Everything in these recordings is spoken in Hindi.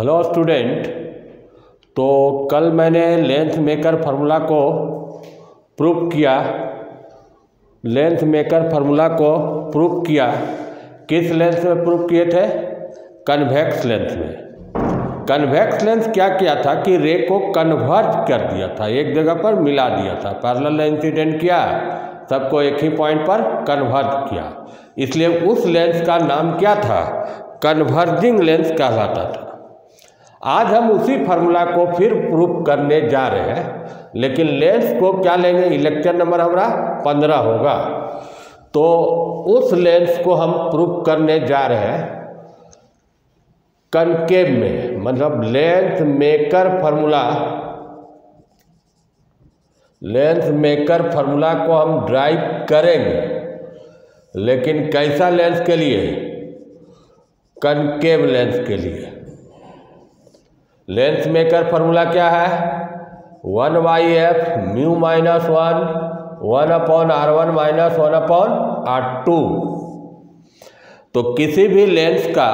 हेलो स्टूडेंट तो कल मैंने लेंथ मेकर फार्मूला को प्रूफ किया। लेंथ मेकर फार्मूला को प्रूफ किया। किस लेंथ में प्रूफ किए थे? कन्वेक्स लेंथ में। कन्वेक्स लेंथ क्या किया था कि रे को कन्वर्ज कर दिया था, एक जगह पर मिला दिया था। पैरेलल इंसिडेंट किया, सबको एक ही पॉइंट पर कन्वर्ज किया। इसलिए उस लेंस का नाम क्या था? कन्वर्जिंग लेंस कहलाता था। आज हम उसी फार्मूला को फिर प्रूफ करने जा रहे हैं, लेकिन लेंस को क्या लेंगे? इलेक्शन नंबर हमारा पंद्रह होगा। तो उस लेंस को हम प्रूफ करने जा रहे हैं कनकेव में। मतलब lens maker formula lens maker formula को हम ड्राइव करेंगे, लेकिन कैसा लेंस के लिए? कनकेव लेंस के लिए। लेंथ मेकर फार्मूला क्या है? One by F mu minus one one upon R one minus one upon R two तो किसी भी लेंस का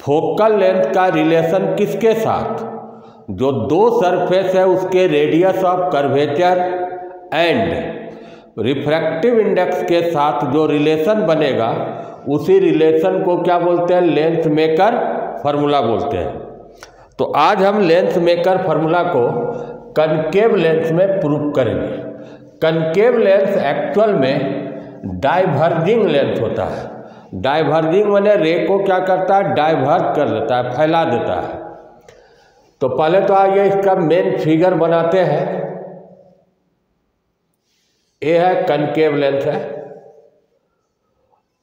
फोकल लेंथ का रिलेशन किसके साथ? जो दो सरफेस है, उसके radius of curvature and refractive index के साथ जो रिलेशन बनेगा, उसी रिलेशन को क्या बोलते हैं? लेंथ मेकर फार्मूला बोलते हैं। तो आज हम लेंथ मेकर फार्मूला को कनकेव लेंथ में प्रूव करेंगे। कनकेव लेंथ एक्चुअल में डाइवर्जिंग लेंथ होता है। डाइवर्जिंग मैंने रे को क्या करता है? डाइवर्ट कर देता है, फैला देता है। तो पहले तो आइए इसका मेन फिगर बनाते हैं। ये है कनकेव लेंथ है।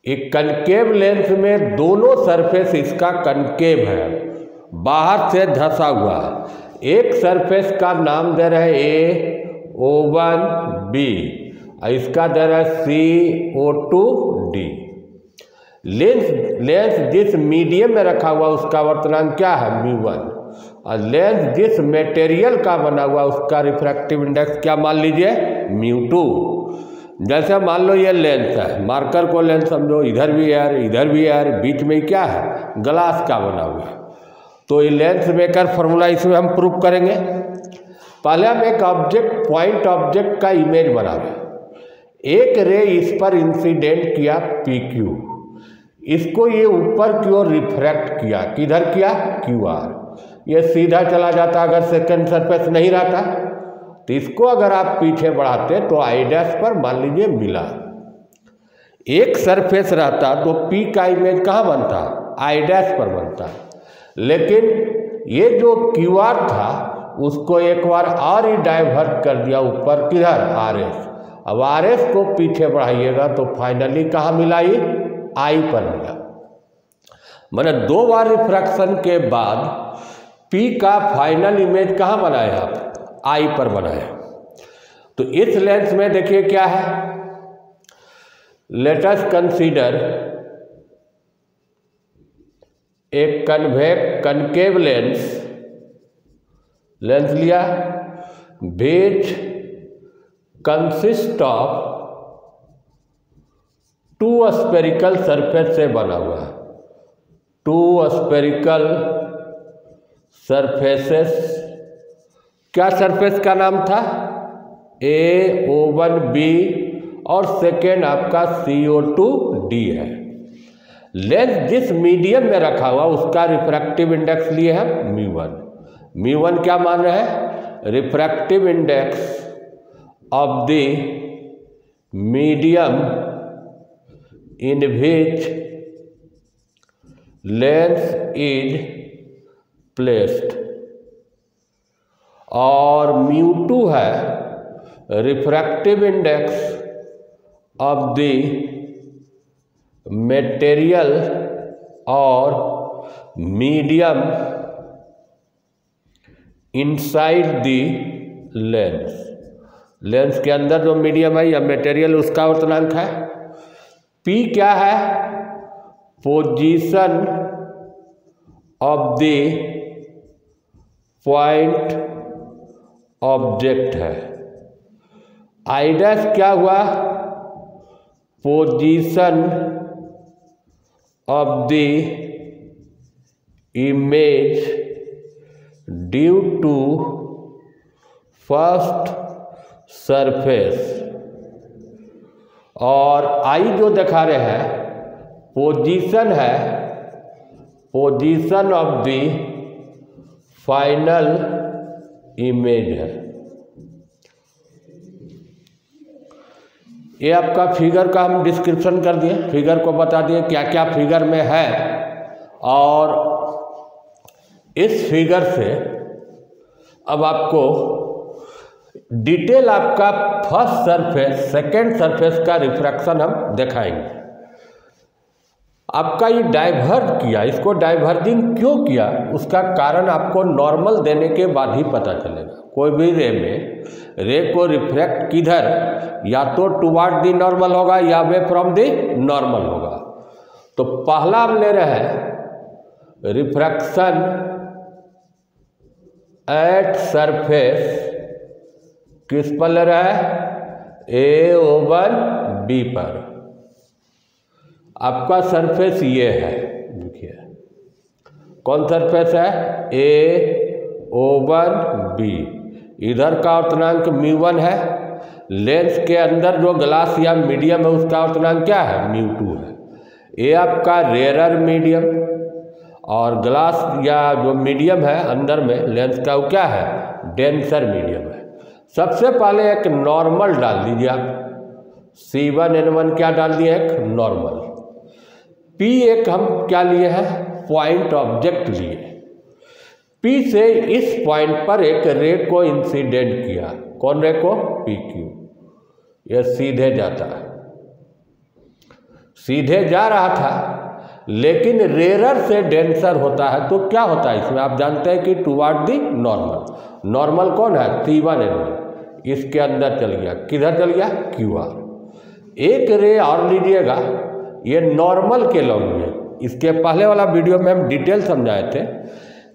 ये कनकेव लेंथ में दोनों सरफेस इसका कनकेव है। बाहर से धसा हुआ। एक सरफेस का नाम दे रहे ए ओ वन बी इसका दे रहा है C O two D lens lens जिस मीडियम में रखा हुआ, उसका वर्तनांक क्या है? म्यू वन और लेंस जिस मटेरियल का बना हुआ, उसका रिफ्रैक्टिव इंडेक्स क्या मान लीजिए? म्यू टू जैसे मान लो ये लेंस है मार्कर को लेंस समझो, इधर भी है, इधर भी है, बीच में क्या है? ग्लास का बना हुआ है। तो ये लेंथ मेकर फॉर्मूला इसमें हम प्रूफ करेंगे। पहले हम एक ऑब्जेक्ट पॉइंट ऑब्जेक्ट का इमेज बना रहे एक रे इस पर इंसिडेंट किया पी क्यू इसको ये ऊपर की ओर रिफ्रैक्ट किया। किधर किया? क्यू आर ये सीधा चला जाता, अगर सेकेंड सरफेस नहीं रहता। तो इसको अगर आप पीछे बढ़ाते तो आई डैश पर मान लीजिए मिला। एक सरफेस रहता तो पी का इमेज कहाँ बनता? आई डैश पर बनता। लेकिन ये जो क्यू आर था, उसको एक बार और ही डाइवर्ट कर दिया ऊपर, किधर? आर एस अब आर एस को पीछे बढ़ाइएगा तो फाइनली कहाँ मिला ये? आई पर मिला। मैंने दो बार रिफ्रैक्शन के बाद पी का फाइनल इमेज कहाँ बनाया आप? आई पर बनाया। तो इस लेंस में देखिए क्या है। लेटेस्ट कंसीडर एक कन्वेक कनकेव लेंस लेंस लिया। Which consist of two spherical surface से बना हुआ है। टू स्पेरिकल सरफेसेस क्या सरफेस का नाम था? ए ओ वन बी और सेकेंड आपका सी ओ टू डी है। लेंस जिस मीडियम में रखा हुआ, उसका रिफ्रैक्टिव इंडेक्स लिए है मी वन मी वन क्या मान रहे हैं? Refractive index of the medium in which lens is placed और म्यू टू है, refractive index of the material और medium inside the lens lens के अंदर जो मीडियम है या मटेरियल उसका वर्तनांक है। पी क्या है? Position of the point object है। आइडस क्या हुआ? Position of the image due to first surface. और आई जो दिखा रहे हैं पोजीशन है position of the final image है। ये आपका फिगर का हम डिस्क्रिप्शन कर दिए, फिगर को बता दिए क्या क्या फिगर में है। और इस फिगर से अब आपको डिटेल आपका फ़र्स्ट सरफेस, सेकेंड सरफेस का रिफ्रैक्शन हम दिखाएँगे। आपका ये डाइवर्ट किया, इसको डाइवर्जिंग क्यों किया? उसका कारण आपको नॉर्मल देने के बाद ही पता चलेगा। कोई भी रे में, रे को रिफ्रैक्ट किधर, या तो टुवार्ड दी नॉर्मल होगा, या वे फ्रॉम दी नॉर्मल होगा। तो पहला हम ले रहे हैं रिफ्रैक्शन एट सरफेस किस पर ले रहा है? ए ओवन बी पर। आपका सरफेस ये है। देखिए। कौन सरफेस है? ए ओवन बी इधर का उतनांक म्यू वन है। लेंस के अंदर जो ग्लास या मीडियम है, उसका उतनांक क्या है? म्यू टू है। ये आपका रेयर मीडियम और ग्लास या जो मीडियम है अंदर में लेंस का वो क्या है? डेंसर मीडियम है। सबसे पहले एक नॉर्मल डाल दीजिए आप। सी वन एन वन क्या डाल दिए? एक नॉर्मल पी एक हम क्या लिए हैं? पॉइंट ऑब्जेक्ट लिए। पी से इस पॉइंट पर एक रे को इंसिडेंट किया। कौन रे को पी क्यू यह सीधे जाता है। सीधे जा रहा था, लेकिन रेरर से डेंसर होता है तो क्या होता है? इसमें आप जानते हैं कि टूवार्ड दी नॉर्मल नॉर्मल कौन है? सी वन इसके अंदर चल गया। किधर चल गया? क्यू आर एक रे और लीजिएगा। ये नॉर्मल के लॉन्ग में इसके पहले वाला वीडियो में हम डिटेल समझाए थे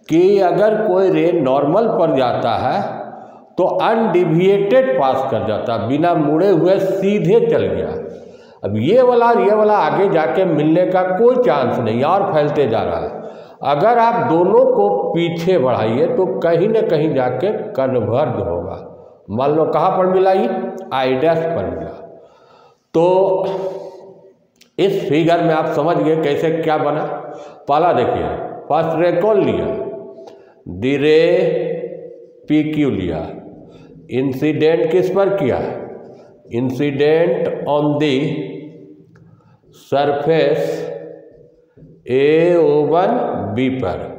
कि अगर कोई रे नॉर्मल पर जाता है तो अनडिविएटेड पास कर जाता बिना मुड़े हुए सीधे चल गया। अब ये वाला ये वाला आगे जाके मिलने का कोई चांस नहीं और फैलते जा रहा है। अगर आप दोनों को पीछे बढ़ाइए तो कहीं न कहीं जाके कन्वर्ज होगा। मान लो कहाँ पर मिला ये? आइडस पर मिला। तो इस फिगर में आप समझ गए कैसे क्या बना। पहला देखिए, फ़र्स्ट रे कौन लिया? दी पी क्यू लिया। इंसिडेंट किस पर किया? Incident on the surface A O one B पर।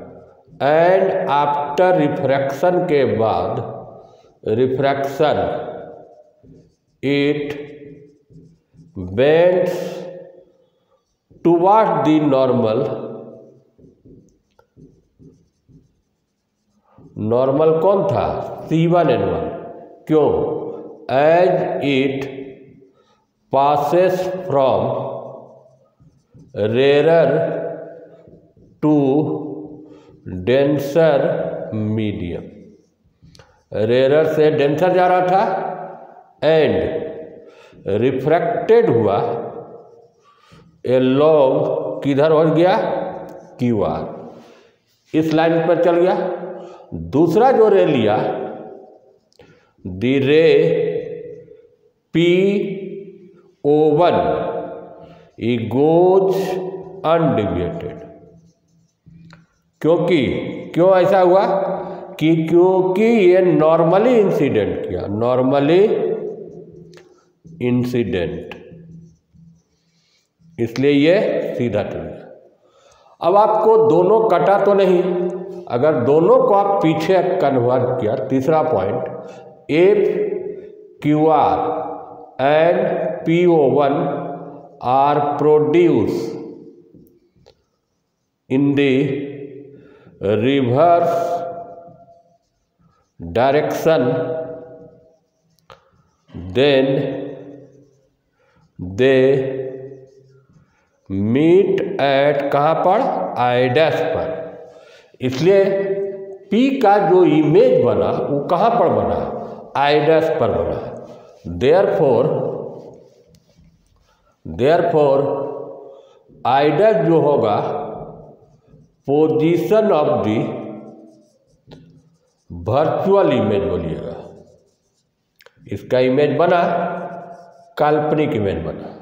एंड आफ्टर रिफ्रैक्शन के बाद, refraction, it bends toward the normal normal कौन था? सी वन एन वन क्यों? As it passes from rarer to denser medium rarer से डेंसर जा रहा था। एंड रिफ्रैक्टेड हुआ। ए लॉन्ग किधर हो गया? Q R. इस लाइन पर चल गया। दूसरा जो रे लिया, the ray P O one E goes undeviated. क्योंकि, क्यों ऐसा हुआ? कि क्योंकि ये नॉर्मली इंसिडेंट किया, नॉर्मली इंसिडेंट। इसलिए ये सीधा गया अब आपको दोनों कटा तो नहीं, अगर दोनों को आप पीछे कन्वर्ट किया, तीसरा point F Q R and P O one R produce in the reverse direction then they meet at कहाँ पर? आइडस पर। इसलिए पी का जो इमेज बना, वो कहाँ पर बना? आइडस पर बना। Therefore therefore I dash जो होगा position of the virtual image बोलिएगा। इसका इमेज बना, काल्पनिक इमेज बना।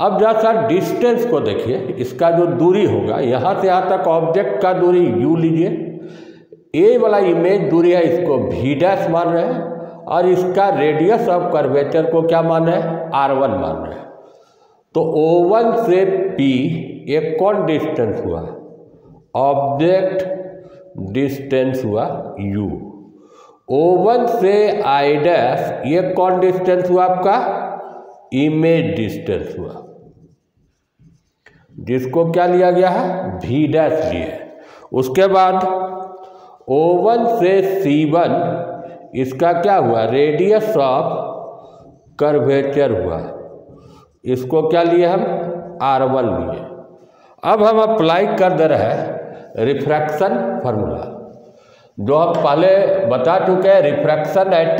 अब जैसा डिस्टेंस को देखिए, इसका जो दूरी होगा, यहाँ से यहाँ तक ऑब्जेक्ट का दूरी यू लीजिए। ए वाला इमेज दूरी है, इसको भी डैश मान रहे हैं, और इसका रेडियस ऑफ़ कर्वेचर को क्या मान रहे हैं? आर वन मान रहे हैं। तो ओ वन से पी एक कौन डिस्टेंस हुआ? ऑब्जेक्ट डिस्टेंस हुआ यू ओ वन से आई डैश ये कौन डिस्टेंस हुआ आपका? इमेज डिस्टेंस हुआ। जिसको क्या लिया गया है? भी डैश लिए उसके बाद ओ वन से सी वन इसका क्या हुआ? रेडियस ऑफ़ कर्वेचर हुआ। इसको क्या लिए हम? आर वन लिए। अब हम अप्लाई कर दे रहे हैं रिफ्रैक्शन फार्मूला जो हम पहले बता चुके हैं रिफ्रैक्शन एट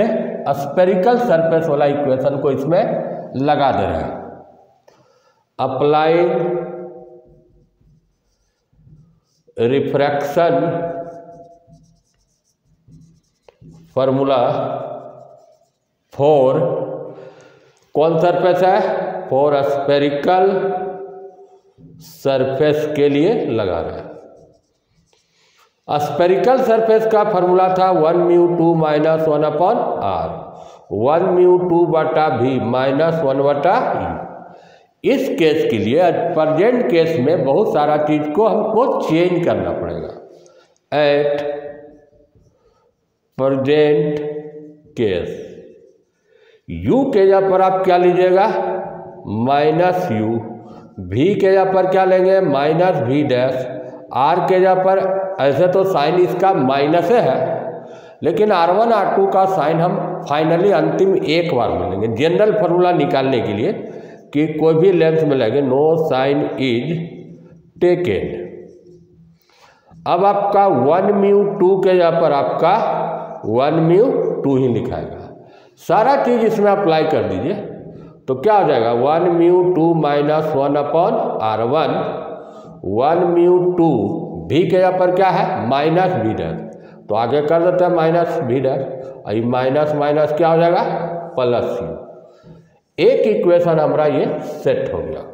स्पेरिकल सरफेस वाला इक्वेशन को इसमें लगा दे रहे हैं। अप्लाई रिफ्रैक्शन फॉर्मूला फोर कौन सरफेस है? फोर स्पेरिकल सरफेस के लिए लगा रहे हैं। स्पेरिकल सरफेस का फॉर्मूला था one mu two minus one upon R one mu two बटा भी माइनस वन बटा यू इस केस के लिए प्रजेंट केस में बहुत सारा चीज़ को हमको चेंज करना पड़ेगा। एट प्रजेंट केस यू के जगह पर आप क्या लीजिएगा? माइनस यू भी के जगह पर क्या लेंगे? माइनस भी डैश आर के जगह पर ऐसे तो साइन इसका माइनस है। लेकिन आर वन आर टू का साइन हम फाइनली अंतिम एक बार में लेंगे। जनरल फार्मूला निकालने के लिए कि कोई भी लेंथ में लगे नो साइन इज़ टेकन अब आपका वन म्यू टू के जगह पर आपका वन म्यू टू ही लिखाएगा। सारा चीज़ इसमें अप्लाई कर दीजिए तो क्या हो जाएगा? One mu two minus one upon R one one mu two V के जगह पर क्या है? Minus v dash. तो आगे कर देते हैं माइनस भी डैश, और ये माइनस माइनस क्या हो जाएगा? प्लस यू एक इक्वेशन हमारा ये सेट हो गया।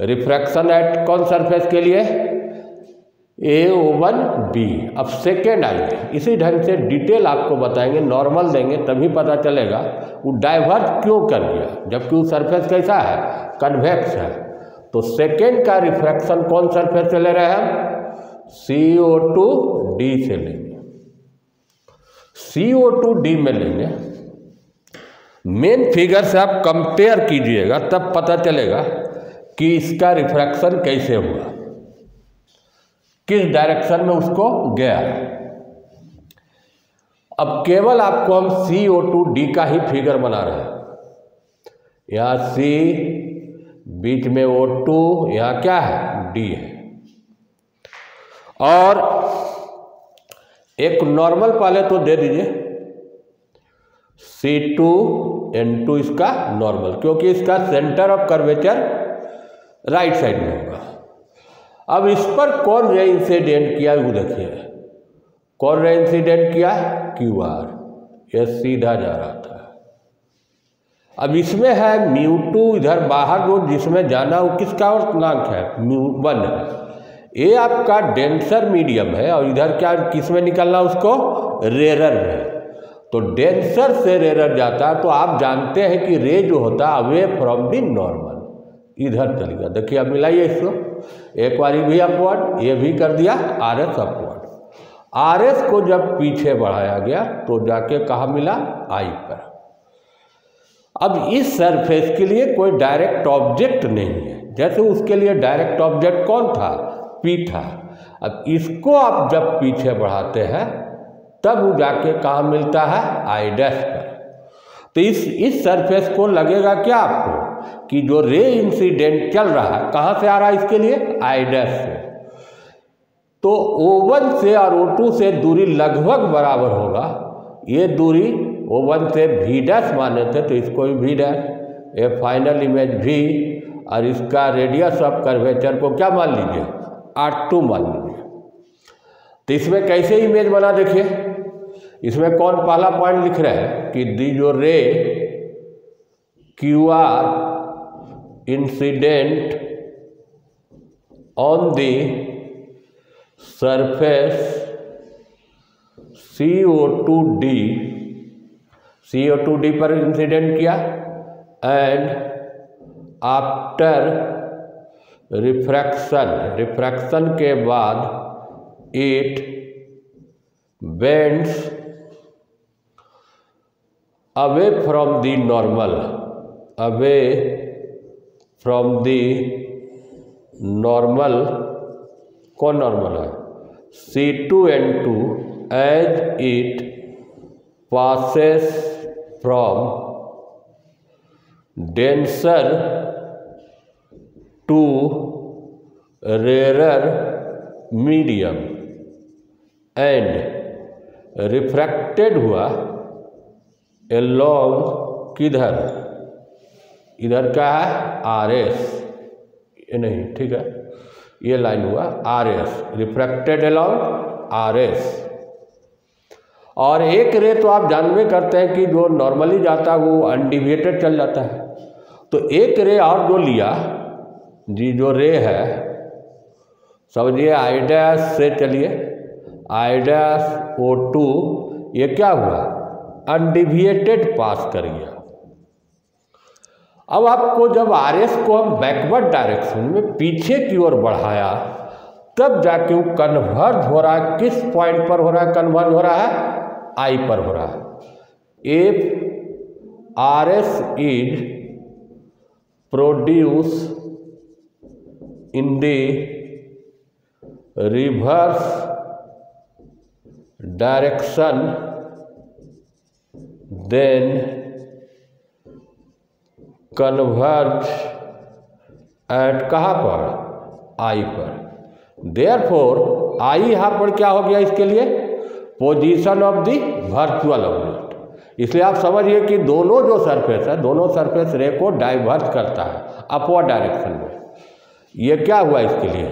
रिफ्रैक्शन एट कौन सरफेस के लिए? ए वन बी अब सेकेंड आइए इसी ढंग से डिटेल आपको बताएँगे नॉर्मल देंगे, तभी पता चलेगा वो डाइवर्ट क्यों कर दिया। जबकि वो सरफेस कैसा है? कन्वेक्स है। तो सेकेंड का रिफ्रैक्शन कौन सरफेस से ले रहे हैं हम? सी ओ टू डी से लेंगे। सी ओ टू डी में लेंगे। मेन फिगर से आप कंपेयर कीजिएगा, तब पता चलेगा कि इसका रिफ्रैक्शन कैसे हुआ। किस डायरेक्शन में उसको गया। अब केवल आपको हम सी ओ टू डी का ही फिगर बना रहे हैं। यहाँ सी बीच में ओ टू यहाँ क्या है? डी है। और एक नॉर्मल पहले तो दे दीजिए। सी टू एन टू इसका नॉर्मल क्योंकि इसका centre of curvature right side में होगा। अब इस पर कौन रे इंसिडेंट किया, वो देखिए। कौन रे इंसिडेंट किया? क्यू आर ये सीधा जा रहा था। अब इसमें है म्यू टू इधर बाहर रोड जिसमें जाना, वो किसका और नाक है? म्यू वन है ये आपका डेंसर मीडियम है और इधर क्या, किसमें निकलना, उसको रेरर में तो डेंसर से रेरर जाता है तो आप जानते हैं कि रे जो होता है अवे फ्रॉम दी नॉर्मल इधर चल गया। देखिए, अब मिलाइए इसको। एक बारी भी अपवर्ड ये भी कर दिया R S upward R S को जब पीछे बढ़ाया गया तो जाके कहा मिला? आई पर। अब इस सरफेस के लिए कोई डायरेक्ट ऑब्जेक्ट नहीं है। जैसे उसके लिए डायरेक्ट ऑब्जेक्ट कौन था? पी था। अब इसको आप जब पीछे बढ़ाते हैं तब वो जाके कहाँ, मिलता है आई डैश पर। तो इस इस सरफेस को लगेगा क्या आपको कि जो रे इंसिडेंट चल रहा है, कहाँ से आ रहा है इसके लिए? आई डैश से। तो O1 से और O2 से दूरी लगभग बराबर होगा। ये दूरी O1 से भी डैश माने थे तो इसको भी भी डैश, ये फाइनल इमेज भी और इसका रेडियस ऑफ़ कर्वेचर को क्या मान लीजिए? आर टू मान लीजिए। तो इसमें कैसे इमेज बना, देखिए। इसमें कौन पहला पॉइंट लिख रहा है कि दी जो ray Q R incident on the surface C O two D C O two D पर इंसिडेंट किया एंड आफ्टर रिफ्रैक्शन रिफ्रैक्शन के बाद it bends away from the normal away from the normal कौन नॉर्मल है? C two N two as it passes from denser to rarer medium and refracted हुआ along किधर? इधर क्या है आर एस ये नहीं, ठीक है? ये लाइन हुआ R S refracted along R S और एक रे तो आप जानवे करते हैं कि जो नॉर्मली जाता है वो अनडिविएटेड चल जाता है। तो एक रे और जो लिया, जी जो रे है, समझिए आइडैस से चलिए आइडैस ओ टू ये क्या हुआ? अनडिविएटेड पास कर गया। अब आपको जब आर एस को हम बैकवर्ड डायरेक्शन में पीछे की ओर बढ़ाया, तब जाके वो कन्वर्ज हो रहा है। किस पॉइंट पर हो रहा है? कन्वर्ज हो रहा है? आई पर हो रहा है। If R S is produce in the reverse direction then converge at कहाँ पर? आई पर। देयर फोर आई यहाँ पर क्या हो गया इसके लिए? Position of the virtual object इसलिए आप समझिए कि दोनों जो सरफेस है, दोनों सरफेस रे को डाइवर्ट करता है अपवर्ड डायरेक्शन में। ये क्या हुआ इसके लिए?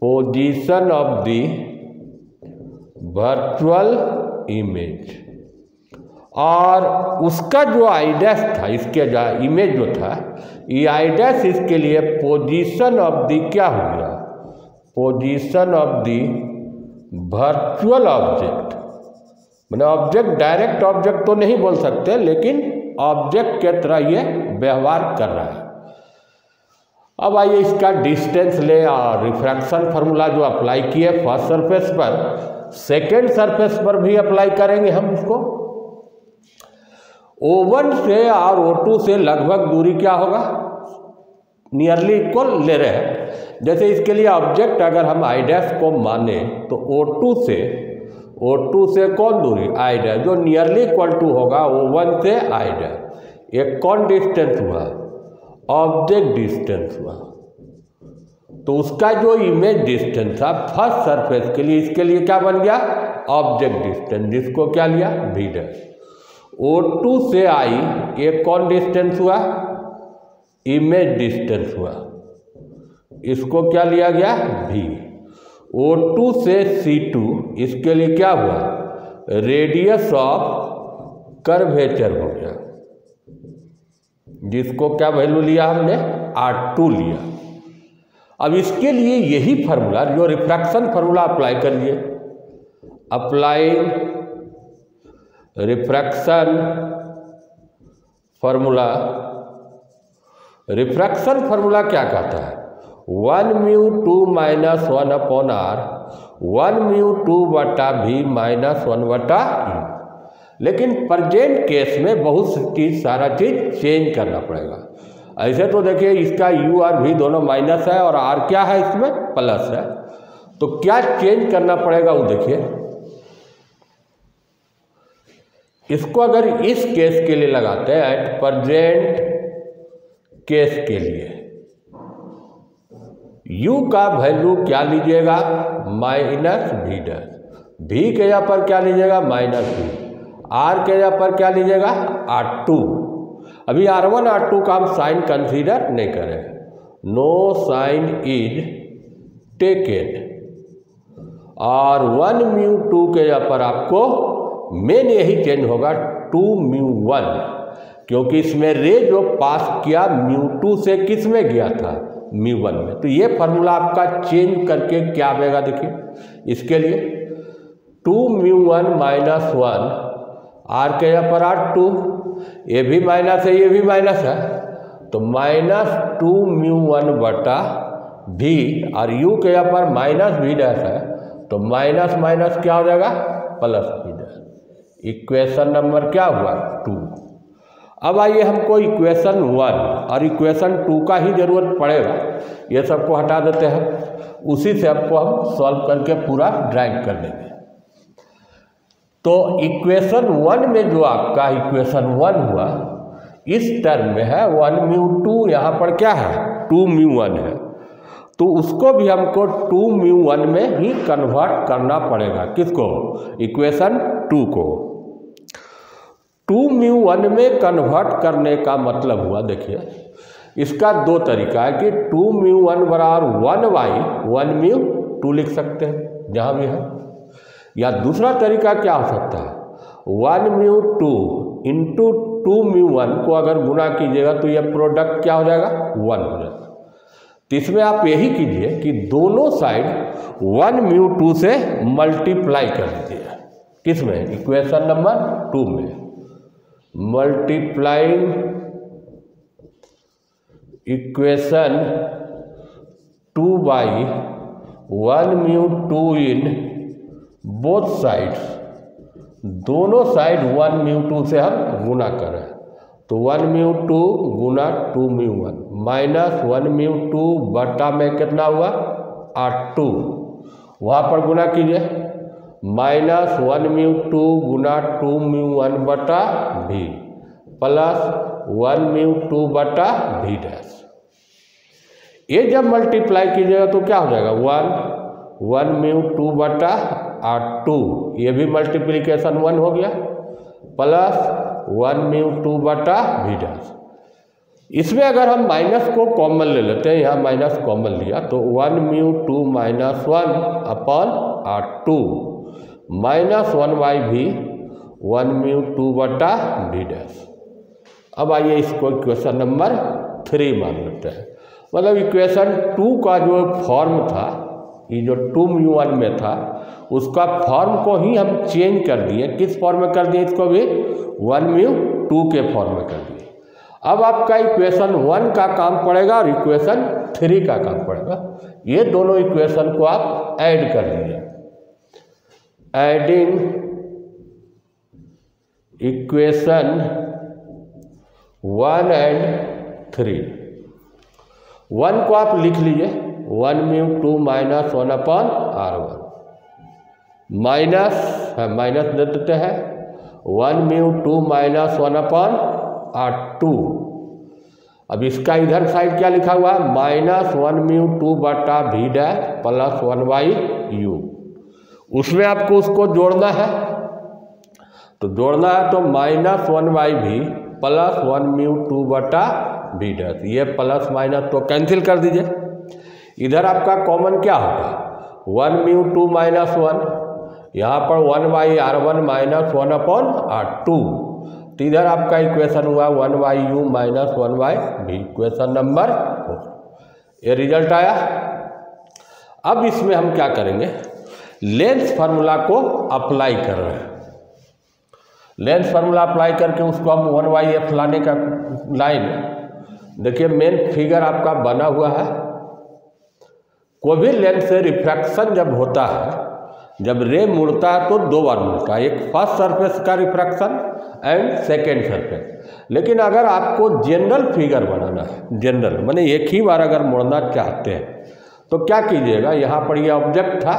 Position of the virtual image और उसका जो आइडेस था, इसके जो इमेज जो था, ये आइडेस इसके लिए पोजीशन ऑफ़ दी क्या हो गया? Position of the virtual object मैंने ऑब्जेक्ट डायरेक्ट ऑब्जेक्ट तो नहीं बोल सकते, लेकिन ऑब्जेक्ट के तरह ये व्यवहार कर रहा है। अब आइए इसका डिस्टेंस ले और रिफ्रैक्शन फार्मूला जो अप्लाई किए फ़र्स्ट सरफेस पर सेकेंड सरफेस पर भी अप्लाई करेंगे हम इसको ओवन से और ओ टू से लगभग दूरी क्या होगा? नियरली इक्वल ले रहे हैं। जैसे इसके लिए ऑब्जेक्ट अगर हम आईडैश को माने तो O2 से O2 से कौन दूरी? आईडैश जो नियरली इक्वल टू होगा वो वन से आईडैश एक कौन डिस्टेंस हुआ? ऑब्जेक्ट डिस्टेंस हुआ। तो उसका जो इमेज डिस्टेंस था फ़र्स्ट सरफेस के लिए, इसके लिए क्या बन गया? ऑब्जेक्ट डिस्टेंस जिसको क्या लिया? डैश ओ टू से आई एक कौन डिस्टेंस हुआ? इमेज डिस्टेंस हुआ। इसको क्या लिया गया? भी ओ टू से सी टू इसके लिए क्या हुआ? रेडियस ऑफ़ कर्वेचर हो गया। जिसको क्या वैल्यू लिया हमने? आर टू लिया। अब इसके लिए यही फार्मूला जो रिफ्रैक्शन फार्मूला अप्लाई करिए। Apply refraction formula. Refraction formula क्या कहता है? One mu two minus one upon R, one mu two बटा भी माइनस वन बटा लेकिन प्रजेंट केस में बहुत चीज़, सारा चीज़ चेंज करना पड़ेगा। ऐसे तो देखिए, इसका यू आर भी दोनों माइनस है और आर क्या है इसमें? प्लस है। तो क्या चेंज करना पड़ेगा वो देखिए। इसको अगर इस केस के लिए लगाते हैं एट प्रजेंट केस के लिए, u का वैल्यू क्या लीजिएगा? माइनस भी डैश भी के जगह पर क्या लीजिएगा? माइनस भी आर के जगह पर क्या लीजिएगा? आर टू अभी आर वन आर टू का हम साइन कंसीडर नहीं करें। नो साइन इज़ टेकन और वन म्यू टू के यहाँ पर आपको मेन यही चेंज होगा टू म्यू वन, क्योंकि इसमें रे जो पास किया म्यू टू से किसमें गया था? म्यू वन में। तो ये फार्मूला आपका चेंज करके क्या आएगा देखिए। इसके लिए two mu one minus one, R के यहाँ पर आर टू, ये भी माइनस है, ये भी माइनस है। तो माइनस टू म्यू वन बटा भी और यू के यहाँ पर माइनस भी डैश है तो माइनस माइनस क्या हो जाएगा? Plus v dash. Equation number क्या हुआ? टू। अब आइए हमको इक्वेशन वन और इक्वेशन टू का ही ज़रूरत पड़ेगा ये सबको हटा देते हैं। उसी से आपको हम सॉल्व करके पूरा ड्राइंग कर देंगे। तो इक्वेशन वन में जो आपका इक्वेशन वन हुआ, इस टर्म में है वन म्यू टू, यहाँ पर क्या है? टू म्यू वन है। तो उसको भी हमको टू म्यू वन में ही कन्वर्ट करना पड़ेगा। किसको? इक्वेशन टू को। टू म्यू वन में कन्वर्ट करने का मतलब हुआ, देखिए, इसका दो तरीका है कि टू म्यू वन बराबर one by, one mu two लिख सकते हैं, जहाँ भी है। या दूसरा तरीका क्या हो सकता है? One mu two into two mu one को अगर गुना कीजिएगा तो यह प्रोडक्ट क्या हो जाएगा? वन हो जाएगा। तो इसमें आप यही कीजिए कि दोनों साइड वन म्यू टू से मल्टीप्लाई कर दीजिए। किसमें? इक्वेशन नंबर टू में। Multiplying equation two by one mu two in both sides. दोनों साइड वन म्यू टू से हम गुना करें। तो वन म्यू टू गुना two mu one. Minus one mu two बटा में कितना हुआ? आठ, टू। वहाँ पर गुना कीजिए। माइनस वन म्यू टू गुना टू म्यू वन बटा भी। प्लस वन म्यू टू बटा भी डैश। ये जब मल्टीप्लाई कीजिएगा तो क्या हो जाएगा? वन। वन म्यू टू बटा आठ, टू। ये भी मल्टीप्लीकेशन वन हो गया। प्लस वन म्यू टू बटा भी डैश इसमें अगर हम माइनस को कॉमन ले लेते हैं, यहाँ माइनस कॉमन लिया तो one mu two minus one upon R two minus one by v one mu two बटा भी डैश अब आइए इसको इक्वेशन नंबर थ्री मान लेते हैं। मतलब इक्वेशन टू का जो फॉर्म था, ये जो टू म्यू वन में था, उसका फॉर्म को ही हम चेंज कर दिए। किस फॉर्म में कर दिए इसको भी वन म्यू टू के फॉर्म में कर दिए। अब आपका इक्वेशन वन का काम पड़ेगा और इक्वेशन थ्री का काम पड़ेगा। ये दोनों इक्वेशन को आप ऐड कर दीजिए। Adding equation one and three one को आप लिख लीजिए। One mu two minus one upon R one minus minus दे देते हैं। One mu two minus one upon R two. अब इसका इधर साइड क्या लिखा हुआ है? माइनस वन म्यू टू बटा v dash plus one by u उसमें आपको उसको जोड़ना है। तो जोड़ना है तो minus one by v plus one mu two बटा भी डैश। ये प्लस माइनस तो कैंसिल कर दीजिए। इधर आपका कॉमन क्या होगा? One mu two minus one यहाँ पर one by R one minus one upon R two तो इधर आपका इक्वेशन हुआ one by u minus one by v equation number four ये रिज़ल्ट आया। अब इसमें हम क्या करेंगे? लेंस फार्मूला को अप्लाई कर रहे हैं। लेंस फार्मूला अप्लाई करके उसको हम वन बाई एफ़ लाने का लाइन देखिए मेन फिगर आपका बना हुआ है। कोई भी लेंस से रिफ्रैक्शन जब होता है जब रे मुड़ता है तो दो बार मुड़ता है एक फ़र्स्ट सरफेस का रिफ्रैक्शन एंड सेकेंड सरफेस। लेकिन अगर आपको जनरल फिगर बनाना है, जनरल, मैंने एक ही बार अगर मुड़ना चाहते हैं तो क्या कीजिएगा, यहाँ पर ये ऑब्जेक्ट था,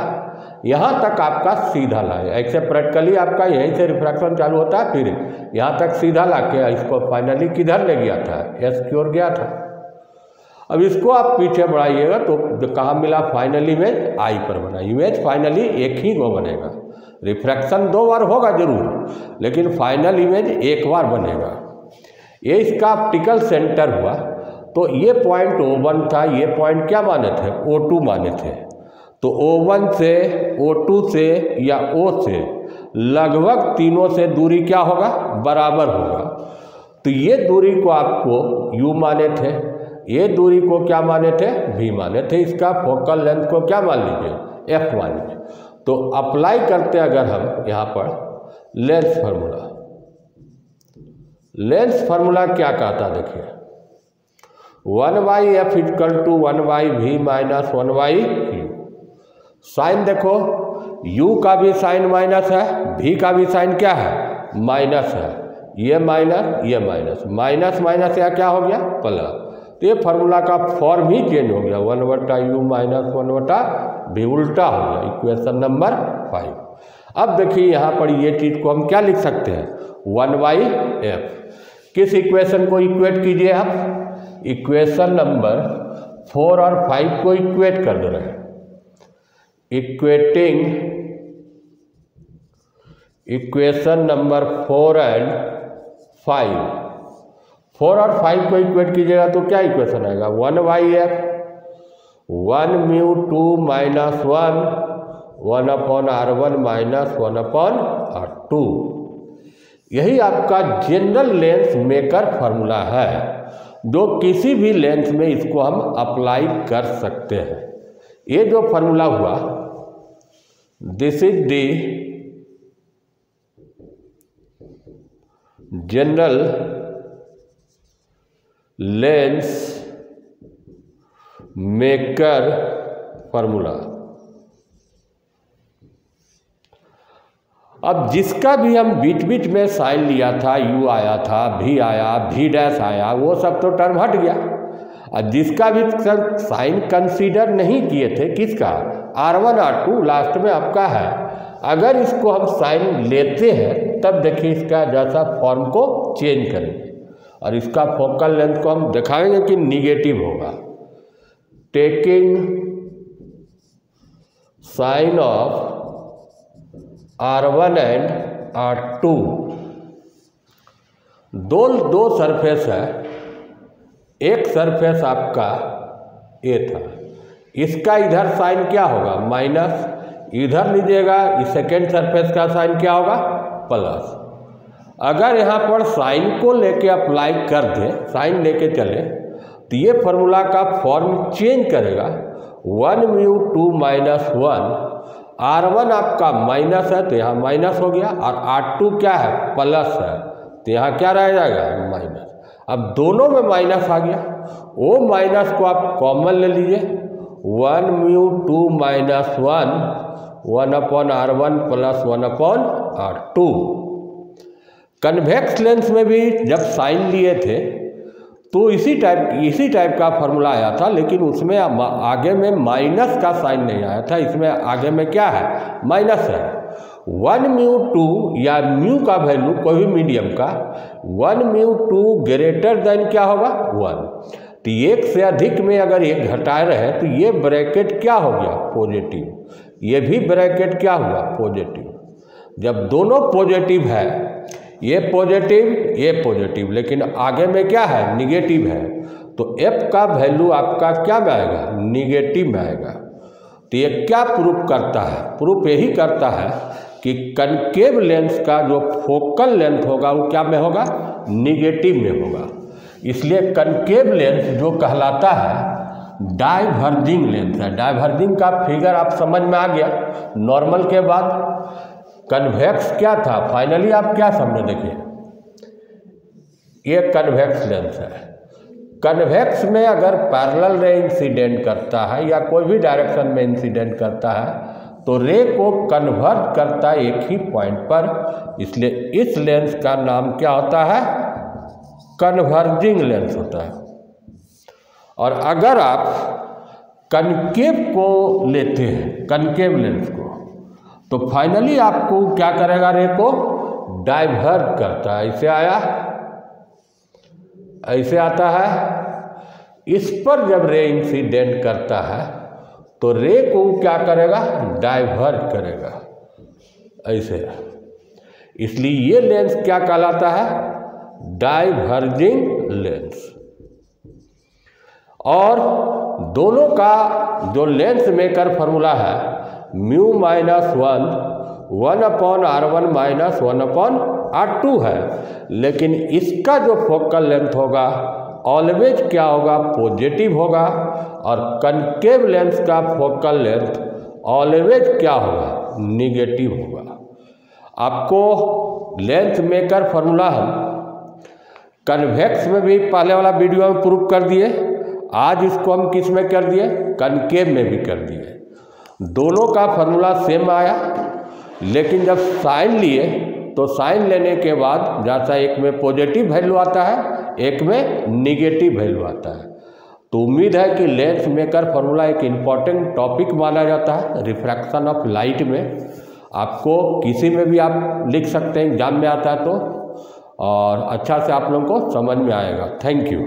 यहाँ तक आपका सीधा लाए ऐसे प्रैक्टिकली आपका यहीं से रिफ्रैक्शन चालू होता है फिर यहाँ तक सीधा ला के इसको फाइनली किधर ले गया था? एस की ओर गया था। अब इसको आप पीछे बढ़ाइएगा तो कहाँ मिला फाइनल इमेज आई पर बना। इमेज फाइनली एक ही गो बनेगा। रिफ्रैक्शन दो बार होगा ज़रूर, लेकिन फाइनल इमेज एक बार बनेगा। ये इसका ऑप्टिकल सेंटर हुआ। तो ये पॉइंट ओ वन था, ये पॉइंट क्या माने थे? ओ टू माने थे। तो O1 से ओ टू से या ओ से लगभग तीनों से दूरी क्या होगा? बराबर होगा। तो ये दूरी को आपको यू माने थे। ये दूरी को क्या माने थे? भी माने थे। इसका फोकल लेंथ को क्या मान लीजिए? एफ़ मान लीजिए। तो अप्लाई करते अगर हम यहाँ पर लेंस फार्मूला लेंस फार्मूला क्या कहता देखिए। One by f equal to one by v minus one by u sign देखो u का भी साइन माइनस है v का भी साइन क्या है? माइनस है। ये माइनस ये माइनस। माइनस माइनस या क्या हो गया? प्लस। तो ये फार्मूला का फॉर्म ही चेंज हो गया। वन वटा यू माइनस वन वटा भी उल्टा हो गया। इक्वेशन नंबर फाइव अब देखिए यहाँ पर ये चीज़ को हम क्या लिख सकते हैं? वन बाई एफ़ किस इक्वेशन को इक्वेट कीजिए आप? इक्वेशन नंबर फोर और फाइव को इक्वेट कर दे रहे हैं। Equating equation number four and five four और फाइव को इक्वेट कीजिएगा तो क्या इक्वेशन आएगा? One by f, one mu two minus one one upon R one minus one upon R two. यही आपका जनरल लेंस मेकर फार्मूला है, जो किसी भी लेंस में इसको हम अप्लाई कर सकते हैं। ये जो फार्मूला हुआ this is the general lens maker formula. अब जिसका भी हम बीच बीच में साइन लिया था यू आया था भी आया भी डैश आया, वो सब तो टर्म हट गया। और जिसका भी साइन कंसीडर नहीं किए थे, किसका? R one R two last में आपका है। अगर इसको हम साइन लेते हैं, तब देखिए इसका जैसा फॉर्म को चेंज करेंगे और इसका फोकल लेंथ को हम दिखाएँगे कि निगेटिव होगा। Taking sign of R one and R two दो दो सरफेस है, एक सरफेस आपका ए था। इसका इधर साइन क्या होगा? माइनस इधर लीजिएगा सेकेंड सरफेस का साइन क्या होगा? प्लस अगर यहाँ पर साइन को लेके अप्लाई कर दें, साइन लेके चले तो ये फॉर्मूला का फॉर्म चेंज करेगा। One mu two minus one, R one आपका माइनस है तो यहाँ माइनस हो गया, और आर टू क्या है, प्लस है तो यहाँ क्या रह जाएगा, माइनस। अब दोनों में माइनस आ गया, वो माइनस को आप कॉमन ले लीजिए। One mu two minus one one upon R one plus one upon R two. Convex lens में भी जब साइन लिए थे तो इसी टाइप इसी टाइप का फॉर्मूला आया था, लेकिन उसमें आगे में माइनस का साइन नहीं आया था। इसमें आगे में क्या है? माइनस है। वन म्यू टू या म्यू का वैल्यू कोई भी मीडियम का one mu two greater than क्या होगा? वन तो एक से अधिक में अगर एक घटाए रहे तो ये ब्रैकेट क्या हो गया? पॉजिटिव ये भी ब्रैकेट क्या हुआ? पॉजिटिव जब दोनों पॉजिटिव है ये पॉजिटिव ये पॉजिटिव लेकिन आगे में क्या है? निगेटिव है। तो एफ़ का वैल्यू आपका क्या में आएगा? निगेटिव में आएगा। तो ये क्या प्रूफ करता है? प्रूफ यही करता है कि कनकेव लेंस का जो फोकल लेंथ होगा, वो क्या में होगा? निगेटिव में होगा। इसलिए कनकेव लेंस जो कहलाता है डाइवर्जिंग लेंस है। डाइवर्जिंग का फिगर आप समझ में आ गया। नॉर्मल के बाद कन्वेक्स क्या था? फाइनली आप क्या समझे देखिए? ये कन्वेक्स लेंस है। कन्वेक्स में अगर पैरेलल रे इंसिडेंट करता है या कोई भी डायरेक्शन में इंसिडेंट करता है तो रे को कन्वर्ट करता है एक ही पॉइंट पर। इसलिए इस लेंस का नाम क्या होता है? कन्वर्जिंग लेंस होता है। और अगर आप कनकेव को लेते हैं कनकेव लेंस को तो फाइनली आपको क्या करेगा रे को डाइवर्ट करता है। ऐसे आया? ऐसे आता है। इस पर जब रे इंसिडेंट करता है तो रे को क्या करेगा? डाइवर्ट करेगा। ऐसे। इसलिए ये लेंस क्या कहलाता है? डाइवर्जिंग लेंस और दोनों का जो लेंस मेकर फॉर्मूला है mu minus one one upon R one minus one upon R two है। लेकिन इसका जो फोकल लेंथ होगा, ऑलवेज क्या होगा? पॉजिटिव होगा। और कनकेव लेंस का फोकल लेंथ ऑलवेज क्या होगा? निगेटिव होगा। आपको लेंथ मेकर फॉर्मूला हम कन्वेक्स में भी पहले वाला वीडियो में प्रूव कर दिए। आज इसको हम किसमें कर दिए? कनकेव में भी कर दिए। दोनों का फॉर्मूला सेम आया, लेकिन जब साइन लिए तो साइन लेने के बाद जैसा एक में पॉजिटिव वैल्यू आता है, एक में निगेटिव वैल्यू आता है। तो उम्मीद है कि लेंस मेकर फार्मूला एक इंपॉर्टेंट टॉपिक माना जाता है रिफ्रैक्शन ऑफ़ लाइट में। आपको किसी में भी आप लिख सकते हैं, एग्ज़ाम में आता है तो और अच्छा से आप लोगों को समझ में आएगा। Thank you